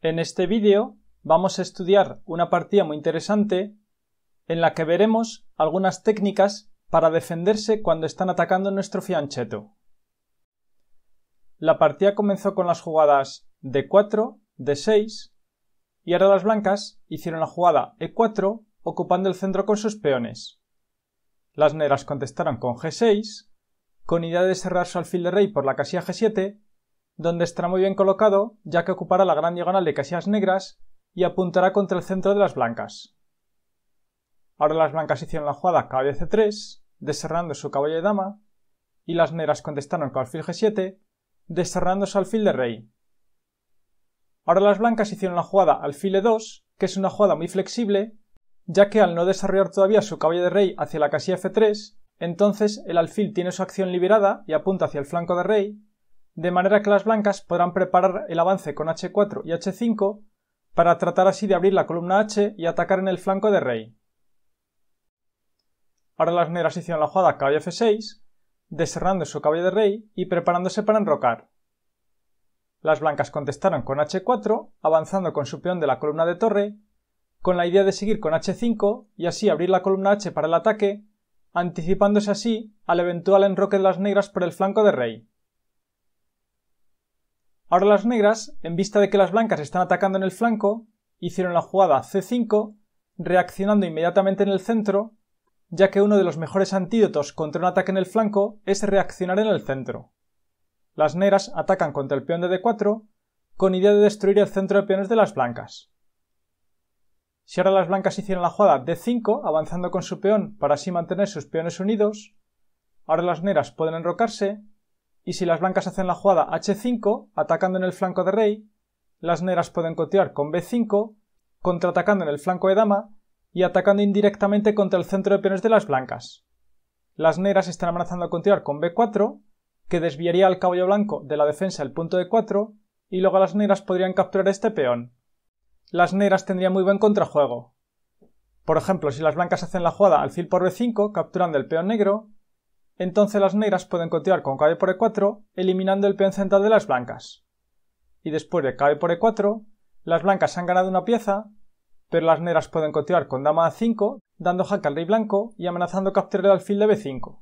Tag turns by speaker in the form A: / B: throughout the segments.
A: En este vídeo vamos a estudiar una partida muy interesante en la que veremos algunas técnicas para defenderse cuando están atacando nuestro fiancheto. La partida comenzó con las jugadas D4, D6 y ahora las blancas hicieron la jugada E4 ocupando el centro con sus peones. Las negras contestaron con G6 con idea de cerrar su alfil de rey por la casilla G7 donde estará muy bien colocado ya que ocupará la gran diagonal de casillas negras y apuntará contra el centro de las blancas. Ahora las blancas hicieron la jugada caballo c3, deserrando su caballo de dama, y las negras contestaron con alfil g7, deserrando su alfil de rey. Ahora las blancas hicieron la jugada alfil e2, que es una jugada muy flexible, ya que al no desarrollar todavía su caballo de rey hacia la casilla f3, entonces el alfil tiene su acción liberada y apunta hacia el flanco de rey, de manera que las blancas podrán preparar el avance con h4 y h5 para tratar así de abrir la columna h y atacar en el flanco de rey. Ahora las negras hicieron la jugada caballo f6, deserrando su caballo de rey y preparándose para enrocar. Las blancas contestaron con h4, avanzando con su peón de la columna de torre, con la idea de seguir con h5 y así abrir la columna h para el ataque, anticipándose así al eventual enroque de las negras por el flanco de rey. Ahora las negras, en vista de que las blancas están atacando en el flanco, hicieron la jugada C5, reaccionando inmediatamente en el centro, ya que uno de los mejores antídotos contra un ataque en el flanco es reaccionar en el centro. Las negras atacan contra el peón de D4 con idea de destruir el centro de peones de las blancas. Si ahora las blancas hicieron la jugada D5, avanzando con su peón para así mantener sus peones unidos, ahora las negras pueden enrocarse y si las blancas hacen la jugada h5, atacando en el flanco de rey, las negras pueden cotear con b5, contraatacando en el flanco de dama y atacando indirectamente contra el centro de peones de las blancas. Las negras están amenazando a continuar con b4, que desviaría al caballo blanco de la defensa del punto de 4, y luego las negras podrían capturar este peón. Las negras tendrían muy buen contrajuego. Por ejemplo, si las blancas hacen la jugada alfil por b5, capturando el peón negro, entonces las negras pueden continuar con caballo por e4, eliminando el peón central de las blancas. Y después de caballo por e4, las blancas han ganado una pieza, pero las negras pueden continuar con dama a5, dando jaque al rey blanco y amenazando capturar el alfil de b5.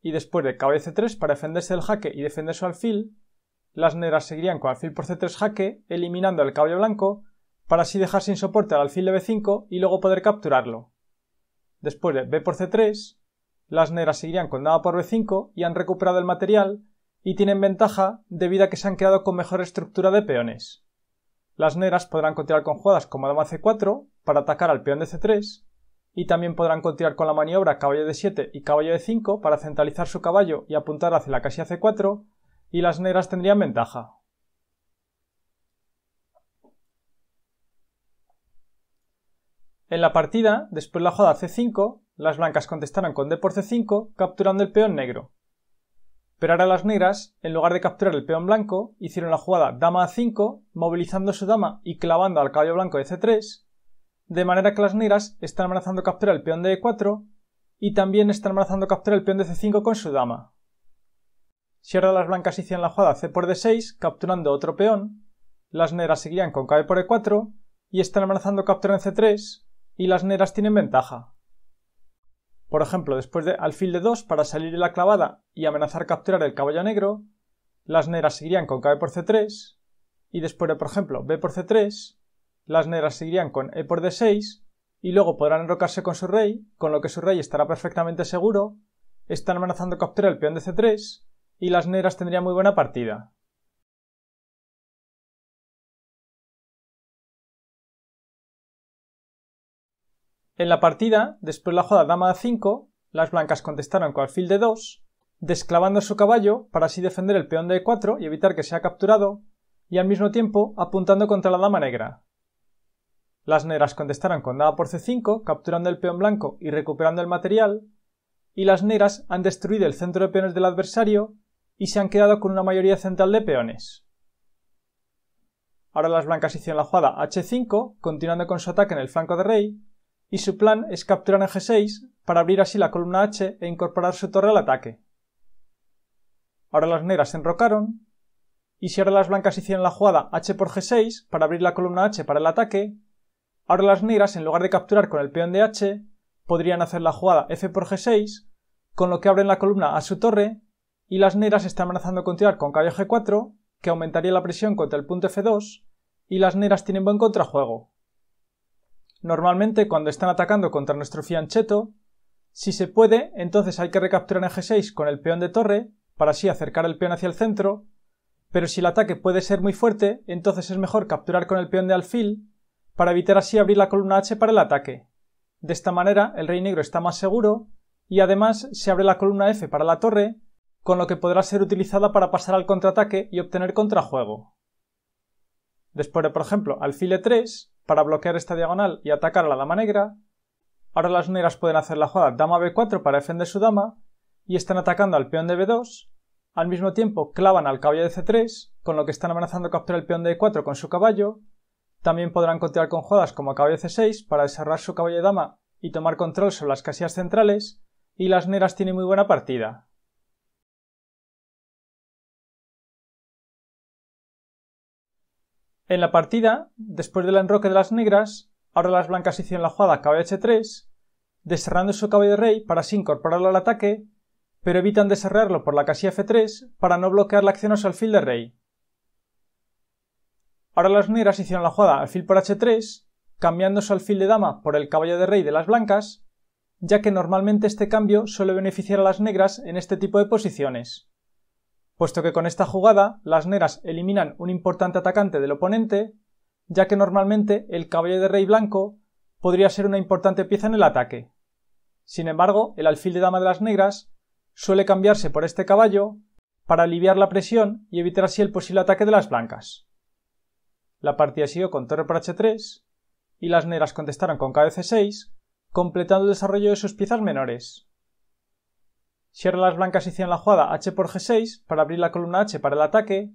A: Y después de caballo c3 para defenderse del jaque y defender su alfil, las negras seguirían con alfil por c3 jaque, eliminando el caballo blanco, para así dejar sin soporte al alfil de b5 y luego poder capturarlo. Después de b por c3, las negras seguirían con dama por b5 y han recuperado el material y tienen ventaja debido a que se han quedado con mejor estructura de peones. Las negras podrán continuar con jugadas como dama c4 para atacar al peón de c3 y también podrán continuar con la maniobra caballo de 7 y caballo de 5 para centralizar su caballo y apuntar hacia la casilla c4 y las negras tendrían ventaja. En la partida, después de la jugada c5, las blancas contestaron con d por c5, capturando el peón negro. Pero ahora las negras, en lugar de capturar el peón blanco, hicieron la jugada dama a 5, movilizando su dama y clavando al caballo blanco de c3, de manera que las negras están amenazando capturar el peón de e4 y también están amenazando capturar el peón de c5 con su dama. Si ahora las blancas hicieran la jugada c por d6, capturando otro peón, las negras seguirían con caballo por e4 y están amenazando capturar en c3 y las negras tienen ventaja. Por ejemplo, después de alfil de 2 para salir de la clavada y amenazar capturar el caballo negro, las negras seguirían con caballo por c3 y después de, por ejemplo, b por c3, las negras seguirían con e por d6 y luego podrán enrocarse con su rey, con lo que su rey estará perfectamente seguro, están amenazando capturar el peón de c3 y las negras tendrían muy buena partida. En la partida, después de la jugada dama a 5, las blancas contestaron con alfil de 2, desclavando su caballo para así defender el peón de e4 y evitar que sea capturado, y al mismo tiempo apuntando contra la dama negra. Las negras contestaron con dama por c5, capturando el peón blanco y recuperando el material, y las negras han destruido el centro de peones del adversario y se han quedado con una mayoría central de peones. Ahora las blancas hicieron la jugada h5, continuando con su ataque en el flanco de rey, y su plan es capturar en G6 para abrir así la columna H e incorporar su torre al ataque. Ahora las negras se enrocaron y si ahora las blancas hicieran la jugada h por g6 para abrir la columna h para el ataque, ahora las negras en lugar de capturar con el peón de h, podrían hacer la jugada f por g6, con lo que abren la columna a su torre, y las negras están amenazando continuar con caballo g4, que aumentaría la presión contra el punto f2, y las negras tienen buen contrajuego. Normalmente cuando están atacando contra nuestro fiancheto, si se puede, entonces hay que recapturar en g6 con el peón de torre, para así acercar el peón hacia el centro, pero si el ataque puede ser muy fuerte, entonces es mejor capturar con el peón de alfil, para evitar así abrir la columna h para el ataque. De esta manera el rey negro está más seguro, y además se abre la columna f para la torre, con lo que podrá ser utilizada para pasar al contraataque y obtener contrajuego. Después de, por ejemplo, alfil e3, para bloquear esta diagonal y atacar a la dama negra, Ahora las negras pueden hacer la jugada dama b4 para defender su dama y están atacando al peón de b2. Al mismo tiempo clavan al caballo de c3, con lo que están amenazando capturar el peón de e4 con su caballo. También podrán continuar con jugadas como caballo de c6 para desarrollar su caballo de dama y tomar control sobre las casillas centrales. Y las negras tienen muy buena partida. En la partida, después del enroque de las negras, Ahora las blancas hicieron la jugada caballo h3, deserrando su caballo de rey para así incorporarlo al ataque, pero evitan deserrarlo por la casilla f3 para no bloquear la acción a su alfil de rey. Ahora las negras hicieron la jugada alfil por h3, cambiando su alfil de dama por el caballo de rey de las blancas, ya que normalmente este cambio suele beneficiar a las negras en este tipo de posiciones. Puesto que con esta jugada las negras eliminan un importante atacante del oponente ya que normalmente el caballo de rey blanco podría ser una importante pieza en el ataque. Sin embargo, el alfil de dama de las negras suele cambiarse por este caballo para aliviar la presión y evitar así el posible ataque de las blancas. La partida siguió con torre por h3 y las negras contestaron con caballo c6, completando el desarrollo de sus piezas menores. Ahora las blancas hicieron la jugada h por g6 para abrir la columna h para el ataque,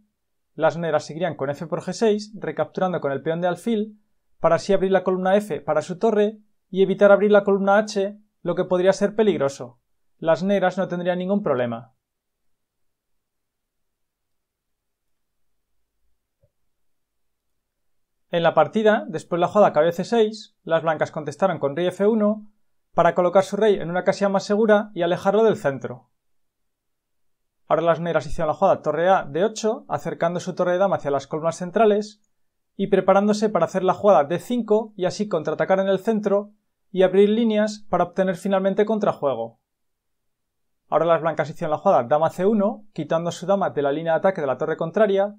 A: las negras seguirían con f por g6, recapturando con el peón de alfil, para así abrir la columna f para su torre y evitar abrir la columna h, lo que podría ser peligroso. Las negras no tendrían ningún problema. En la partida, después de la jugada caballo c6, las blancas contestaron con rey f1 para colocar su rey en una casilla más segura y alejarlo del centro. Ahora las negras hicieron la jugada torre A de 8, acercando su torre de dama hacia las columnas centrales y preparándose para hacer la jugada D5 y así contraatacar en el centro y abrir líneas para obtener finalmente contrajuego. Ahora las blancas hicieron la jugada dama C1, quitando su dama de la línea de ataque de la torre contraria,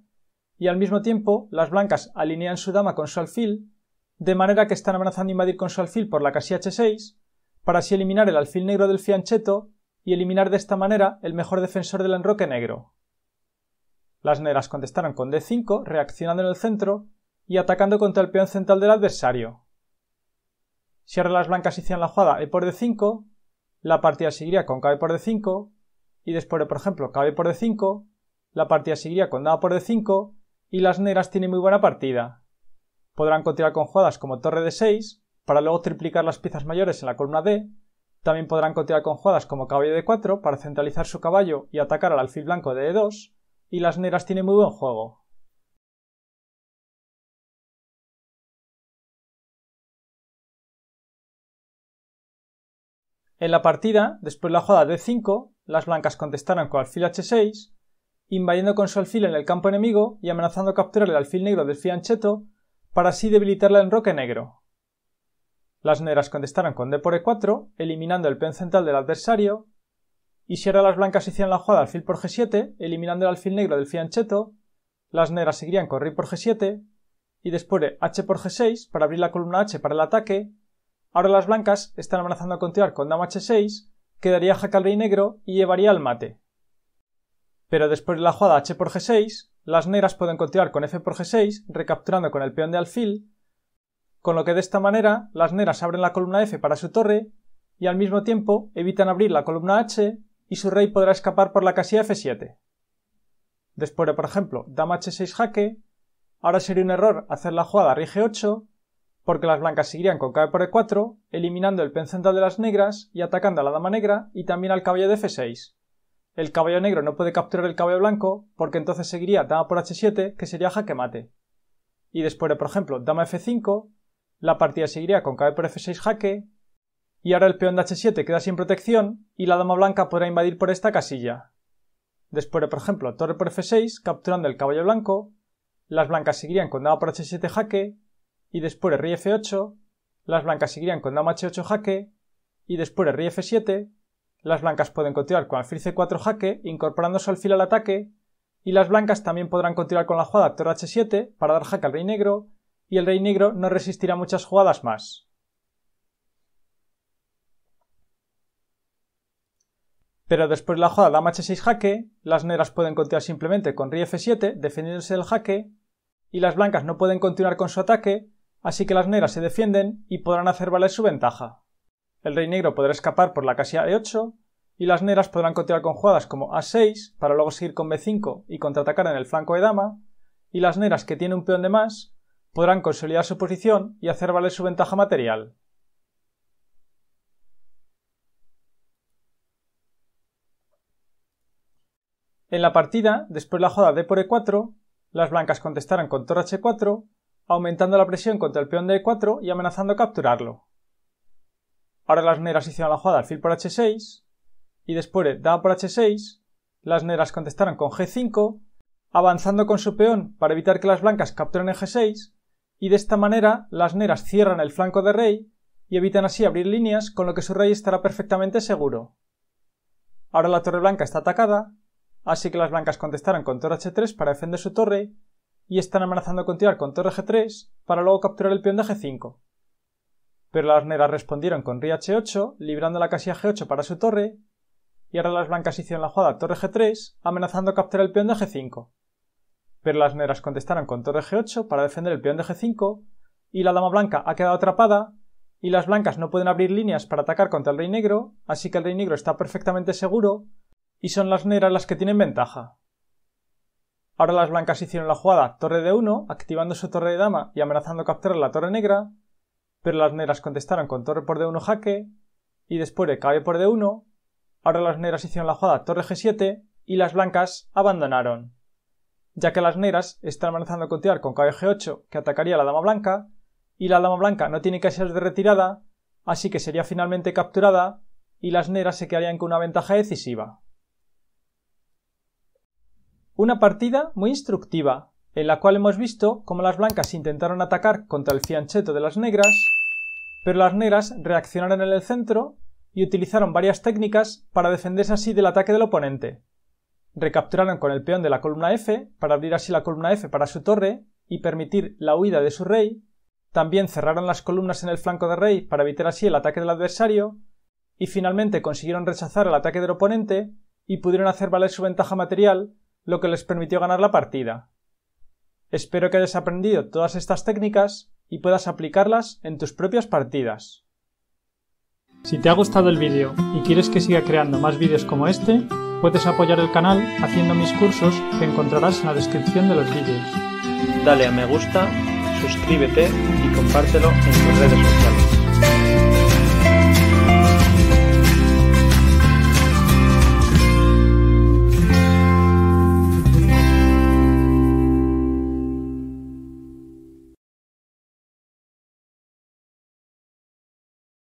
A: y al mismo tiempo las blancas alinean su dama con su alfil, de manera que están amenazando invadir con su alfil por la casilla H6, para así eliminar el alfil negro del fiancheto y eliminar de esta manera el mejor defensor del enroque negro. Las negras contestaron con D5, reaccionando en el centro y atacando contra el peón central del adversario. Si ahora las blancas hicieran la jugada E por D5, la partida seguiría con KB por D5, y después de, por ejemplo, KB por D5, la partida seguiría con Dama por D5, y las negras tienen muy buena partida. Podrán continuar con jugadas como Torre D6, para luego triplicar las piezas mayores en la columna D, también podrán continuar con jugadas como caballo de 4 para centralizar su caballo y atacar al alfil blanco de E2, y las negras tienen muy buen juego. En la partida, después de la jugada D5, las blancas contestaron con alfil H6, invadiendo con su alfil en el campo enemigo y amenazando capturar el alfil negro del fiancheto para así debilitar el enroque negro. Las negras contestaron con d por e4, eliminando el peón central del adversario, y si ahora las blancas hicieran la jugada alfil por g7, eliminando el alfil negro del fiancheto, las negras seguirían con rey por g7, y después de h por g6 para abrir la columna h para el ataque, ahora las blancas están amenazando a continuar con dama h6, que daría jaque al rey negro y llevaría al mate. Pero después de la jugada h por g6, las negras pueden continuar con f por g6, recapturando con el peón de alfil, con lo que de esta manera las negras abren la columna F para su torre y al mismo tiempo evitan abrir la columna H y su rey podrá escapar por la casilla F7. Después de, por ejemplo, dama H6 jaque, ahora sería un error hacer la jugada rey G8 porque las blancas seguirían con KB por E4, eliminando el peón central de las negras y atacando a la dama negra y también al caballo de F6. el caballo negro no puede capturar el caballo blanco porque entonces seguiría dama por h7 que sería jaque mate. Y después de, por ejemplo, dama f5, la partida seguiría con caballo por f6 jaque y ahora el peón de h7 queda sin protección y la dama blanca podrá invadir por esta casilla. Después de, por ejemplo, torre por f6 capturando el caballo blanco, las blancas seguirían con dama por h7 jaque y después de rey f8, las blancas seguirían con dama h8 jaque y después de rey f7, las blancas pueden continuar con alfil c4 jaque, incorporando su alfil al ataque, y las blancas también podrán continuar con la jugada torre h7 para dar jaque al rey negro, y el rey negro no resistirá muchas jugadas más. Pero después de la jugada dama h6 jaque, las negras pueden continuar simplemente con rey f7 defendiéndose del jaque, y las blancas no pueden continuar con su ataque, así que las negras se defienden y podrán hacer valer su ventaja. El rey negro podrá escapar por la casilla E8 y las negras podrán continuar con jugadas como A6 para luego seguir con B5 y contraatacar en el flanco de dama, y las negras que tienen un peón de más podrán consolidar su posición y hacer valer su ventaja material. En la partida, después de la jugada D por E4, las blancas contestarán con torre H4, aumentando la presión contra el peón de E4 y amenazando capturarlo. Ahora las negras hicieron la jugada alfil por h6 y después de dama por h6, las negras contestaron con g5, avanzando con su peón para evitar que las blancas capturen en g6 y de esta manera las negras cierran el flanco de rey y evitan así abrir líneas con lo que su rey estará perfectamente seguro. Ahora la torre blanca está atacada, así que las blancas contestaron con torre h3 para defender su torre y están amenazando continuar con torre g3 para luego capturar el peón de g5 pero las negras respondieron con rey h8, librando la casilla g8 para su torre, y ahora las blancas hicieron la jugada torre g3, amenazando capturar el peón de g5. Pero las negras contestaron con torre g8 para defender el peón de g5, y la dama blanca ha quedado atrapada, y las blancas no pueden abrir líneas para atacar contra el rey negro, así que el rey negro está perfectamente seguro, y son las negras las que tienen ventaja. Ahora las blancas hicieron la jugada torre de 1, activando su torre de dama y amenazando capturar la torre negra, pero las negras contestaron con torre por d1 jaque, y después de caballo por d1, ahora las negras hicieron la jugada torre g7 y las blancas abandonaron, ya que las negras están amenazando continuar con caballo g8 que atacaría a la dama blanca, y la dama blanca no tiene ser de retirada, así que sería finalmente capturada y las negras se quedarían con una ventaja decisiva. Una partida muy instructiva, en la cual hemos visto cómo las blancas intentaron atacar contra el fiancheto de las negras, pero las negras reaccionaron en el centro y utilizaron varias técnicas para defenderse así del ataque del oponente. Recapturaron con el peón de la columna F para abrir así la columna F para su torre y permitir la huida de su rey, también cerraron las columnas en el flanco de rey para evitar así el ataque del adversario, y finalmente consiguieron rechazar el ataque del oponente y pudieron hacer valer su ventaja material, lo que les permitió ganar la partida. Espero que hayas aprendido todas estas técnicas y puedas aplicarlas en tus propias partidas.
B: Si te ha gustado el vídeo y quieres que siga creando más vídeos como este, puedes apoyar el canal haciendo mis cursos que encontrarás en la descripción de los vídeos.
C: Dale a me gusta, suscríbete y compártelo en tus redes sociales.